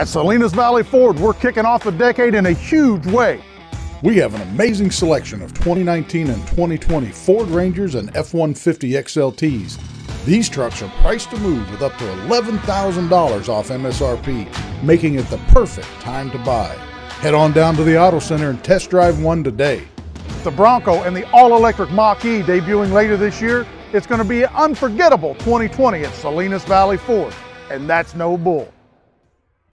At Salinas Valley Ford, we're kicking off the decade in a huge way. We have an amazing selection of 2019 and 2020 Ford Rangers and F-150 XLTs. These trucks are priced to move with up to $11,000 off MSRP, making it the perfect time to buy. Head on down to the Auto Center and test drive one today. The Bronco and the all-electric Mach-E debuting later this year, it's going to be an unforgettable 2020 at Salinas Valley Ford, and that's no bull.